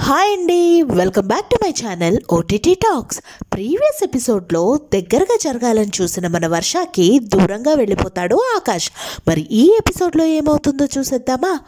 Hi అండి. Welcome back to my channel OTT talks previous ఎపిసోడ్లో దగ్గరగా జరగాలని చూసిన మన వర్షాకి దూరంగా వెళ్ళిపోతాడు ఆకాష్. మరి ఈ ఎపిసోడ్లో ఏమవుతుందో చూసేద్దామా?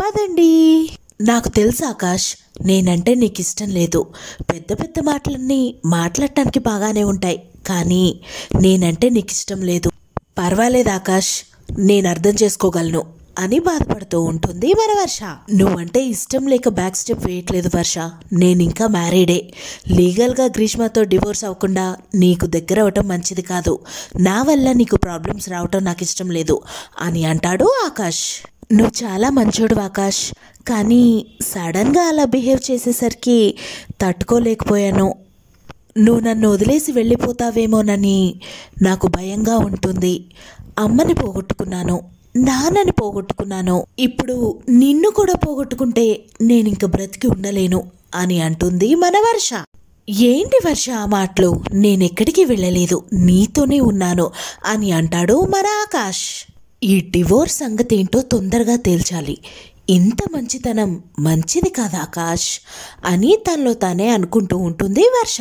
పదండి. నాకు తెలుసు ఆకాష్ నేనంటే నీకు ఇష్టం లేదు. పెద్ద పెద్ద మాటలన్నీ మాట్లాడటానికి బాగానే ఉంటాయి. కానీ నేనంటే నీకు ఇష్టం లేదు. పర్వాలేదు ఆకాష్ నేను అర్థం చేసుకోగలను. అని బాధపడుతూ ఉంటుంది మన వర్ష. నువ్వంటే ఇష్టం లేక బ్యాక్ స్టెప్ వేయట్లేదు వర్ష. నేను ఇంకా మ్యారీడే లీగల్గా గ్రీష్మతో డివోర్స్ అవ్వకుండా నీకు దగ్గర అవ్వటం మంచిది కాదు. నా వల్ల నీకు ప్రాబ్లమ్స్ రావటం నాకు ఇష్టం లేదు అని అంటాడు ఆకాష్. నువ్వు చాలా మంచోడు ఆకాష్. కానీ సడన్గా అలా బిహేవ్ చేసేసరికి తట్టుకోలేకపోయాను. నువ్వు నన్ను వదిలేసి వెళ్ళిపోతావేమోనని నాకు భయంగా ఉంటుంది. అమ్మని పోగొట్టుకున్నాను. నాన్నని పోగొట్టుకున్నాను. ఇప్పుడు నిన్ను కూడా పోగొట్టుకుంటే నేను ఇంక బ్రతికి ఉండలేను అని అంటుంది మన వర్ష. ఏంటి వర్ష ఆ మాటలు? నేనెక్కడికి వెళ్ళలేదు. నీతోనే ఉన్నాను అని అంటాడు మన ఆకాష్. ఈ డివోర్స్ సంగతి ఏంటో తొందరగా తేల్చాలి. ఇంత మంచితనం మంచిది కాదు ఆకాష్? అని తనలో తానే అనుకుంటూ ఉంటుంది వర్ష.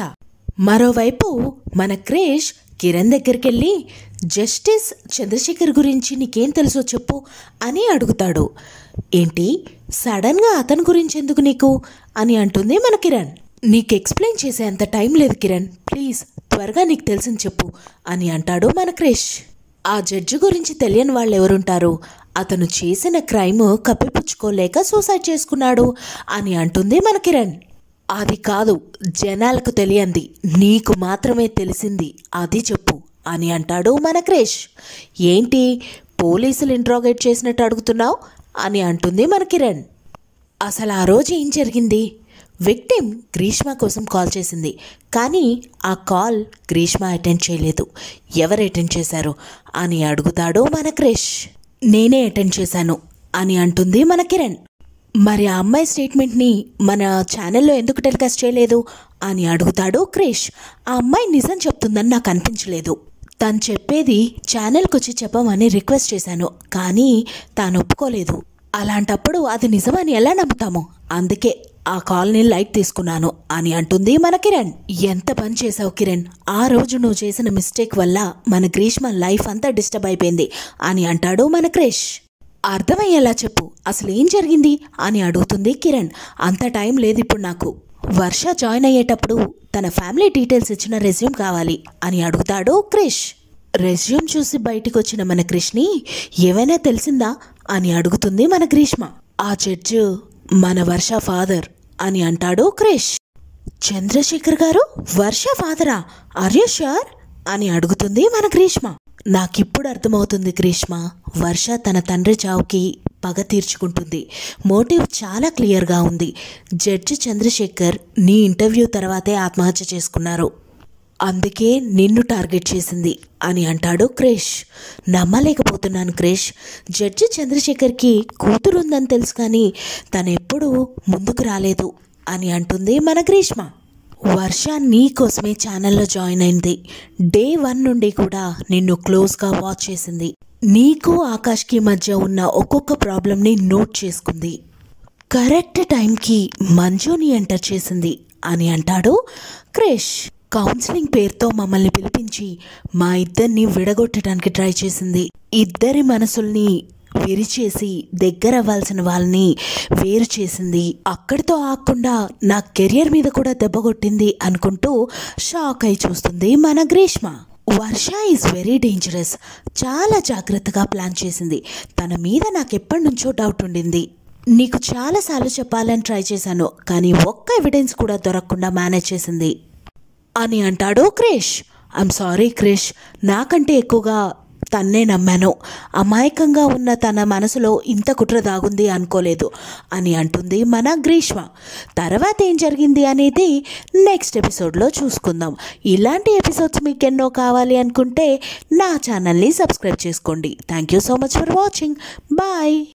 మరోవైపు మన క్రేష్ కిరణ్ దగ్గరికి వెళ్ళి జస్టిస్ చంద్రశేఖర్ గురించి నీకేం తెలుసో చెప్పు అని అడుగుతాడు. ఏంటి? సడన్గా అతని గురించి ఎందుకు నీకు? అని అంటుంది మన కిరణ్. నీకు ఎక్స్ప్లెయిన్ చేసే అంత టైం లేదు కిరణ్. ప్లీజ్ త్వరగా నీకు తెలిసింది చెప్పు అని అంటాడు మన క్రిష్. ఆ జడ్జి గురించి తెలియని వాళ్ళు ఎవరుంటారు అతను చేసిన క్రైమ్ కప్పిపుచ్చుకోలేక సూసైడ్ చేసుకున్నాడు అని అంటుంది మన కిరణ్. అది కాదు జనాలకు తెలియంది నీకు మాత్రమే తెలిసింది అది చెప్పు అని అంటాడు మన క్రేష్ ఏంటి పోలీసులు ఇంట్రాగేట్ చేసినట్టు అడుగుతున్నావు? అని అంటుంది మన కిరణ్ అసలు ఆ రోజు ఏం జరిగింది? విక్టిమ్ గ్రీష్మ కోసం కాల్ చేసింది కానీ ఆ కాల్ గ్రీష్మ అటెండ్ చేయలేదు. ఎవరు అటెండ్ చేశారు? అని అడుగుతాడు మన క్రేష్ నేనే అటెండ్ చేశాను అని అంటుంది మన కిరణ్ మరి ఆ అమ్మాయి స్టేట్మెంట్ని మన ఛానల్లో ఎందుకు టెలికాస్ట్ చేయలేదు అని అడుగుతాడు క్రిష్. ఆ అమ్మాయి నిజం చెప్తుందని నాకు అనిపించలేదు. తను చెప్పేది ఛానల్కి వచ్చి చెప్పమని రిక్వెస్ట్ చేశాను కానీ తాను ఒప్పుకోలేదు. అలాంటప్పుడు అది నిజమని ఎలా నమ్ముతాము? అందుకే ఆ కాల్ని లైట్ తీసుకున్నాను అని అంటుంది మన కిరణ్. ఎంత పని చేసావు కిరణ్? ఆ రోజు నువ్వు చేసిన మిస్టేక్ వల్ల మన గ్రీష్మ లైఫ్ అంతా డిస్టర్బ్ అయిపోయింది అని అంటాడు మన క్రిష్. అర్థమయ్యేలా చెప్పు. అసలు ఏం జరిగింది అని అడుగుతుంది కిరణ్. అంత టైం లేదు ఇప్పుడు నాకు. వర్ష జాయిన్ అయ్యేటప్పుడు తన ఫ్యామిలీ డీటెయిల్స్ ఇచ్చిన రెజ్యూమ్ కావాలి అని అడుగుతాడు క్రిష్. రెజ్యూమ్ చూసి బయటికి వచ్చిన మన క్రిష్ని ఏవైనా తెలిసిందా? అని అడుగుతుంది మన గ్రీష్మ. ఆ జడ్జు మన వర్ష ఫాదర్ అని అంటాడు క్రిష్. చంద్రశేఖర్ గారు? వర్ష ఫాదరా? ఆర్ యూ ష్యూర్ అని అడుగుతుంది మన గ్రీష్మ. నాకిప్పుడు అర్థమవుతుంది గ్రీష్మ. వర్ష తన తండ్రి చావుకి పగ తీర్చుకుంటుంది. మోటివ్ చాలా క్లియర్గా ఉంది. జడ్జి చంద్రశేఖర్ నీ ఇంటర్వ్యూ తర్వాతే ఆత్మహత్య చేసుకున్నారు. అందుకే నిన్ను టార్గెట్ చేసింది అని అంటాడు క్రేష్. నమ్మలేకపోతున్నాను క్రేష్. జడ్జి చంద్రశేఖర్కి కూతురుందని తెలుసు కానీ తనెప్పుడూ ముందుకు రాలేదు అని అంటుంది మన గ్రీష్మ. వర్ష నీ కోసమే ఛానల్లో జాయిన్ అయింది. డే వన్ నుండి కూడా నిన్ను క్లోజ్గా వాచ్ చేసింది. నీకు ఆకాష్కి మధ్య ఉన్న ఒక్కొక్క ప్రాబ్లంని నోట్ చేసుకుంది. కరెక్ట్ టైంకి మంజుని ఎంటర్ చేసింది అని అంటాడు క్రిష్. కౌన్సిలింగ్ పేరుతో మమ్మల్ని పిలిపించి మా ఇద్దరిని విడగొట్టడానికి ట్రై చేసింది. ఇద్దరి మనసుల్ని విరిచేసి దగ్గర అవ్వాల్సిన వాళ్ళని వేరు చేసింది. అక్కడితో ఆగకుండా నా కెరియర్ మీద కూడా దెబ్బ కొట్టింది అనుకుంటూ షాక్ అయి చూస్తుంది మన గ్రీష్మ. వర్ష ఈజ్ వెరీ డేంజరస్ చాలా జాగ్రత్తగా ప్లాన్ చేసింది. తన మీద నాకు ఎప్పటి నుంచో డౌట్ ఉండింది. నీకు చాలాసార్లు చెప్పాలని ట్రై చేశాను కానీ ఒక్క ఎవిడెన్స్ కూడా దొరకకుండా మేనేజ్ చేసింది. అని అంటాడు క్రిష్. I'm sorry Krish. నాకంటే ఎక్కువగా తన్నే నమ్మాను. అమాయకంగా ఉన్న తన మనసులో ఇంత కుట్ర దాగుంది అనుకోలేదు అని అంటుంది మన గ్రీష్మ. తర్వాత ఏం జరిగింది అనేది నెక్స్ట్ ఎపిసోడ్లో చూసుకుందాం. ఇలాంటి ఎపిసోడ్స్ మీకు ఎన్నో కావాలి అనుకుంటే నా ఛానల్ని సబ్స్క్రైబ్ చేసుకోండి. Thank you so much for watching. Bye.